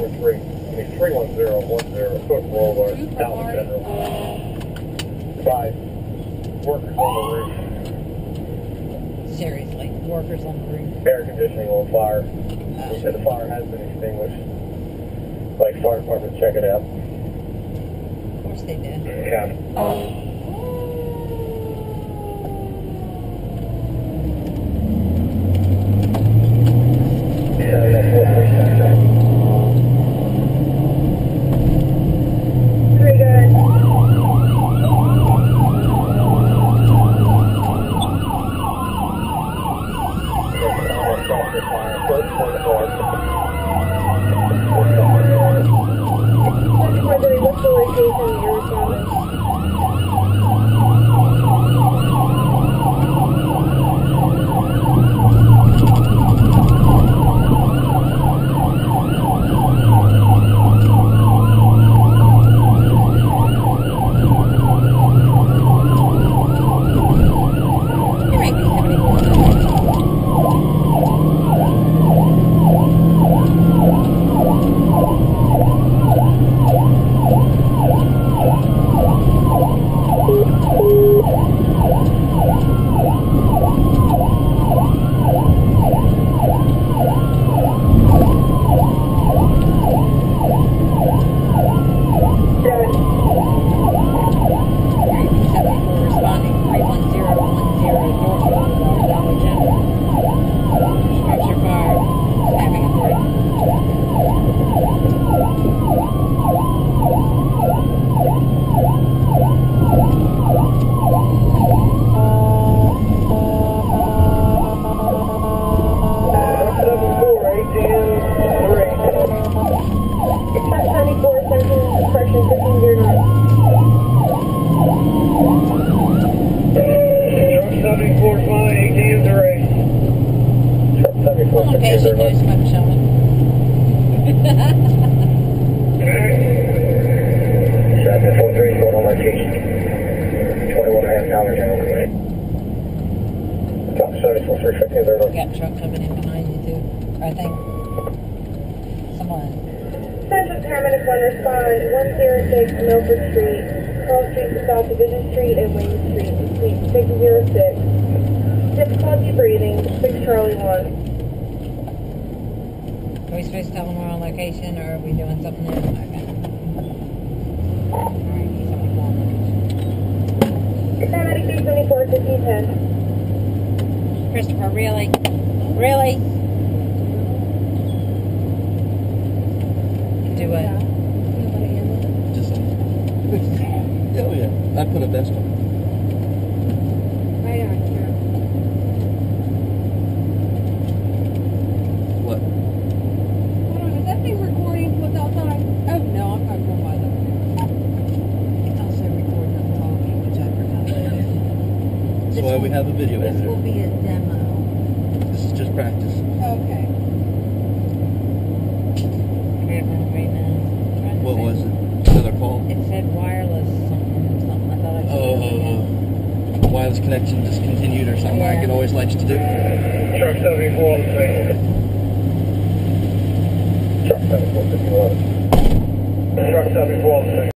743, I mean 31010, foot roller, Dollar General. Five workers on the roof, Seriously, workers on the roof. air conditioning on fire. He said the fire has been extinguished. Like fire department, check it out. Of course they did. Yeah. Yeah, that's what we said. Very good. Whether what's the location of your respondent? You might be having more. Seven. Seventy-four responding, three one zero one zero North Boulevard, Dollar General. Structure fire, staffing authority. Except 74, Central Correction 1509. Location news from Sheldon. Seven four three going on location. Twenty-one and a half dollars general. Top seventy four three fifteen zero. Got a truck coming in behind you too, I think. Someone, Central Paramedic 1 respond 106 Milford Street, Carl Street to South Division Street and Wayne Street, Suite 606. Difficulty breathing, 6 Charlie 1. Are we supposed to tell them we're on location or are we doing something else? Okay. Alright, he's on the phone. Paramedic 224 1510. Christopher, really? Really? Do what? Just. oh yeah, I put a vest on. On, That's why we have a video This will be a demo. This is just practice. Okay. Forget what now. What was it? Another call? It said wireless something, something. I thought I. Oh, oh, oh. Wireless connection discontinued or something like it always likes to do. Truck seventy-four on the scene. Truck seventy-four fifty-one. Truck seventy-four on the scene.